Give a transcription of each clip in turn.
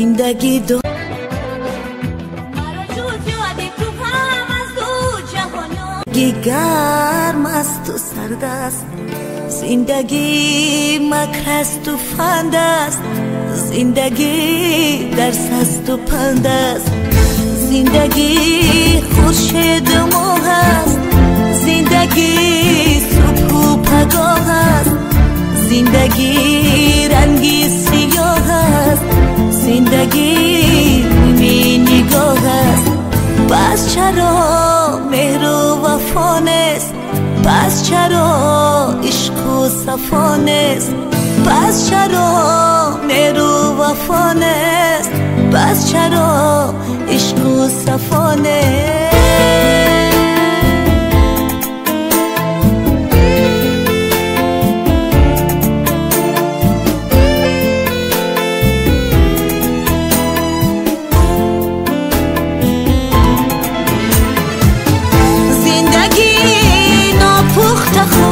زندگی دو گرم است و سرد است زندگی مکر است و فند است زندگی درس است و پند است زندگی خورشید ماه است زندگی صبح و پگاه است زندگی چرا مهر و وفا نیست؟ پس چرا عشق و صفا نیست؟ پس چرا مهر و وفا نیست؟ پس چرا عشق و صفا نیست؟ پس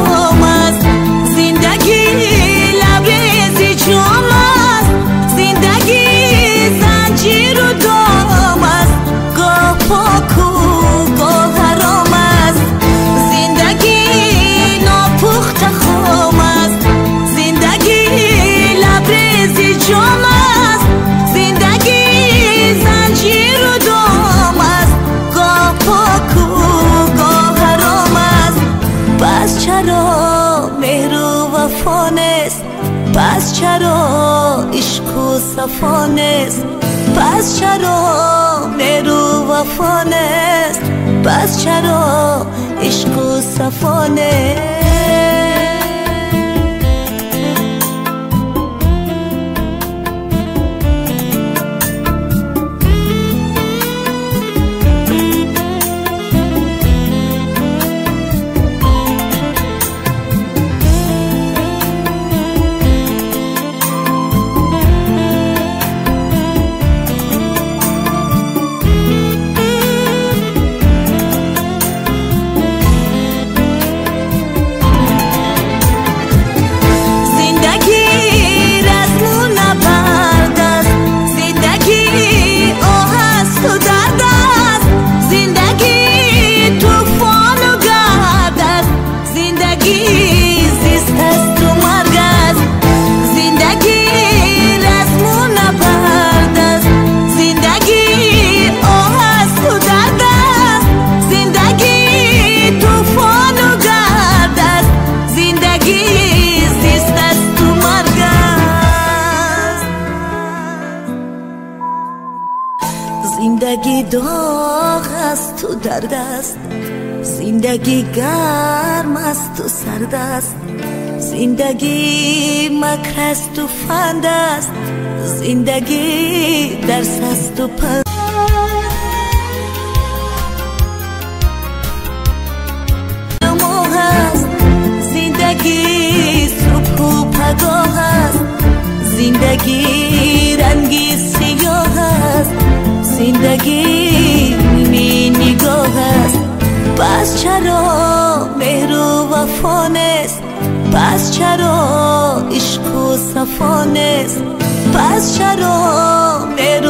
چرا عشق و صفا نیست؟ پس چرا مهر و وفا نیست؟ پس چرا عشق و صفا نیست؟ زندگی داغ است تو درد است. زندگی گرم است و سرد است. زندگی مکر است و فند است. زندگی درس است و پند زندگی صبح و پگاه است. زندگی زندگی می نگاه است پس چرا مهر و وفا نیست؟ پس چرا عشق و صفا نیست؟ پس چرا مهر